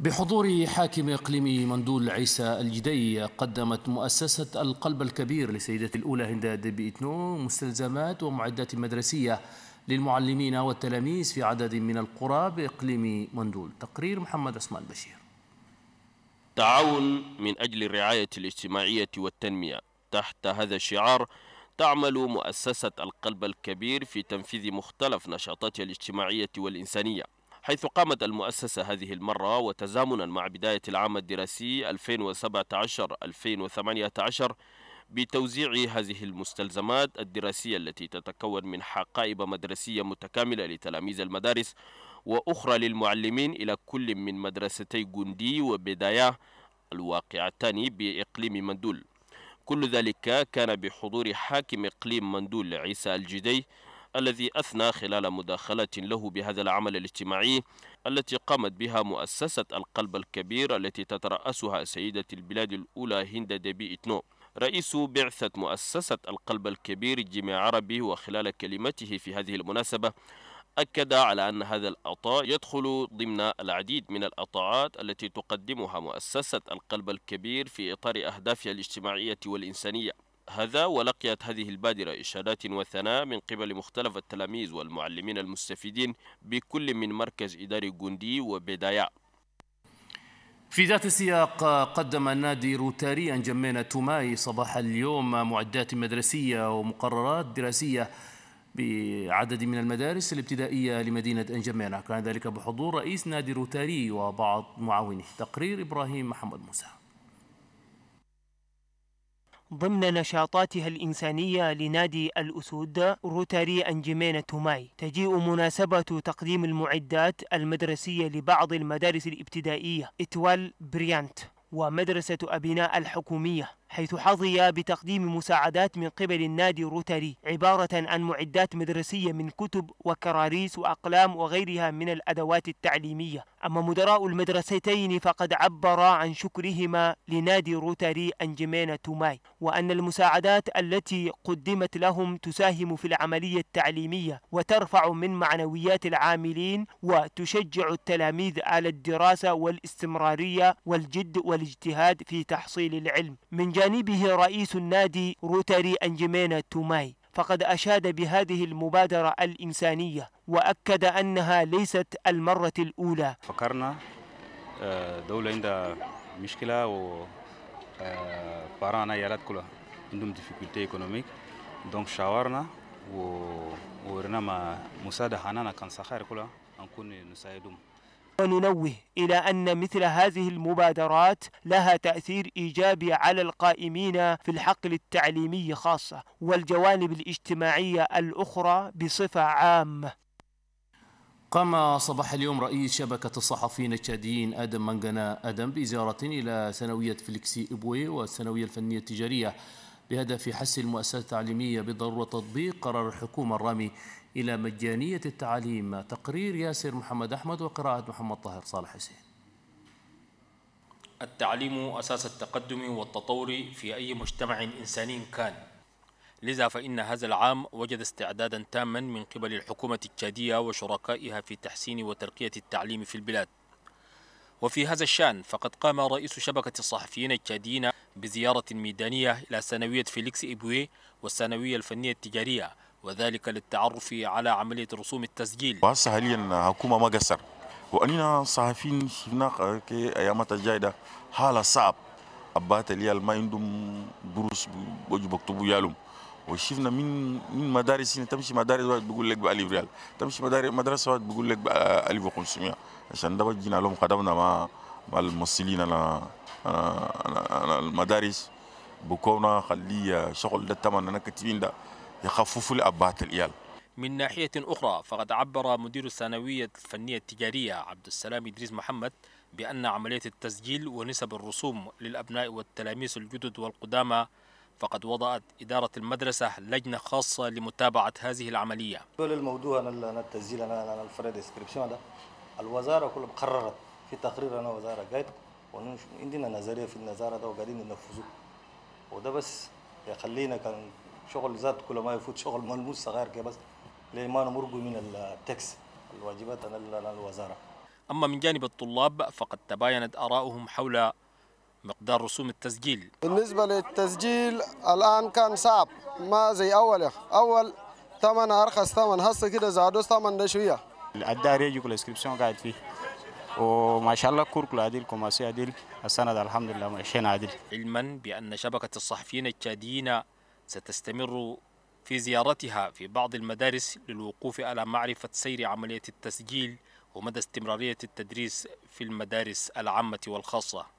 بحضور حاكم إقليم مندول عيسى الجدي قدمت مؤسسة القلب الكبير لسيدة الأولى هند دبيتنو مستلزمات ومعدات مدرسية للمعلمين والتلاميذ في عدد من القرى بإقليم مندول تقرير محمد عثمان بشير. تعاون من أجل الرعاية الاجتماعية والتنمية. تحت هذا الشعار تعمل مؤسسة القلب الكبير في تنفيذ مختلف نشاطاتها الاجتماعية والإنسانية. حيث قامت المؤسسة هذه المرة وتزامنا مع بداية العام الدراسي 2017-2018 بتوزيع هذه المستلزمات الدراسية التي تتكون من حقائب مدرسية متكاملة لتلاميذ المدارس وأخرى للمعلمين إلى كل من مدرستي جندي وبداية الواقعتان بإقليم مندول كل ذلك كان بحضور حاكم إقليم مندول عيسى الجدي الذي أثنى خلال مداخلة له بهذا العمل الاجتماعي التي قامت بها مؤسسة القلب الكبير التي تترأسها سيدة البلاد الأولى هند دبي إتنو. رئيس بعثة مؤسسة القلب الكبير جيمي عربي وخلال كلمته في هذه المناسبة أكد على أن هذا العطاء يدخل ضمن العديد من العطاءات التي تقدمها مؤسسة القلب الكبير في إطار أهدافها الاجتماعية والإنسانية. هذا ولقيت هذه البادرة إشادات وثناء من قبل مختلف التلاميذ والمعلمين المستفيدين بكل من مركز إداري جندي وبداية في ذات السياق قدم النادي روتاري أنجمينا توماي صباح اليوم معدات مدرسية ومقررات دراسية بعدد من المدارس الابتدائية لمدينة أنجمينا كان ذلك بحضور رئيس نادي روتاري وبعض معاونيه. تقرير إبراهيم محمد موسى. ضمن نشاطاتها الإنسانية لنادي الأسود روتاري أنجمينا توماي. تجيء مناسبة تقديم المعدات المدرسية لبعض المدارس الابتدائية. Étoile Brillante. ومدرسة أبناء الحكومية. حيث حظي بتقديم مساعدات من قبل النادي روتاري عبارة عن معدات مدرسية من كتب وكراريس وأقلام وغيرها من الأدوات التعليمية. أما مدراء المدرستين فقد عبر عن شكرهما لنادي روتاري أنجمينا توماي وأن المساعدات التي قدمت لهم تساهم في العملية التعليمية وترفع من معنويات العاملين وتشجع التلاميذ على الدراسة والاستمرارية والجد والاجتهاد في تحصيل العلم. من جانبه رئيس النادي روتاري أنجمينا توماي فقد أشاد بهذه المبادرة الإنسانية وأكد أنها ليست المرة الأولى. فكرنا دولة عندها مشكلة و parents هنا يالات كلها عندهم difficultés économiques donc شاورنا و ورنا مساعدة حنانا كان سخير كلها نكون نساعدهم. وننوه إلى أن مثل هذه المبادرات لها تأثير إيجابي على القائمين في الحقل التعليمي خاصة والجوانب الاجتماعية الأخرى بصفة عامة. قام صباح اليوم رئيس شبكة الصحفيين التشاديين آدم منغنا آدم بزيارة إلى ثانوية فليكسي إبوي والثانوية الفنية التجارية. بهدف حث المؤسسات التعليمية بضرورة تطبيق قرار الحكومة الرامي إلى مجانية التعليم. تقرير ياسر محمد أحمد وقراءة محمد طاهر صالح حسين. التعليم أساس التقدم والتطور في أي مجتمع إنساني كان. لذا فإن هذا العام وجد استعدادا تاما من قبل الحكومة التشادية وشركائها في تحسين وترقية التعليم في البلاد. وفي هذا الشأن فقد قام رئيس شبكة الصحفيين التشاديين بزيارة ميدانية إلى ثانوية فيليكس إبوي والثانوية الفنية التجارية وذلك للتعرف على عملية رسوم التسجيل. وهسه حاليا حكومة ما قصر وأننا صحفيين شفنا أيامات الجايدة حالة صعب. أبات اليال ما عندهم دروس بيجوا بكتبوا يالهم. وشفنا من من مدارس تمشي مدارس واحد بيقول لك بألف ريال. تمشي مدارس مدرسة واحد بيقول لك بألف وخمسمية. عشان ده جينا لهم خدمنا مع مع الممثلين. على المدارس بكونا خلي شغل ده تمام أنا كاتبين ده يخففوا لأبات الإيال من ناحية أخرى فقد عبر مدير الثانوية الفنية التجارية عبد السلام إدريس محمد بأن عملية التسجيل ونسب الرسوم للأبناء والتلاميذ الجدد والقدامى فقد وضعت إدارة المدرسة لجنة خاصة لمتابعة هذه العملية. الموضوع أنا التسجيل أنا أنا الفريد ديسكريبشن ده الوزارة كلها قررت في تقرير أنا وزارة قاعد وعندنا نظرية في النظارة ده وقاعدين ننفذوه وده بس يخلينا كان شغل ذات كل ما يفوت شغل ملموس صغير كده بس ليه ما نمرق من التكس الواجبات على الوزارة. أما من جانب الطلاب فقد تباينت آراؤهم حول مقدار رسوم التسجيل. بالنسبة للتسجيل الآن كان صعب. ما زي أول. أول ثمن أرخص ثمن. هسه كده زادوا ثمن ده شوية. الدار يجي كل اسكريبسيون قاعد فيه. وما شاء الله كوركل عديل كوماسي عديل. السند الحمد لله ماشيين عديل. علما بأن شبكة الصحفيين التشاديين ستستمر في زيارتها في بعض المدارس للوقوف على معرفة سير عملية التسجيل ومدى استمرارية التدريس في المدارس العامة والخاصة.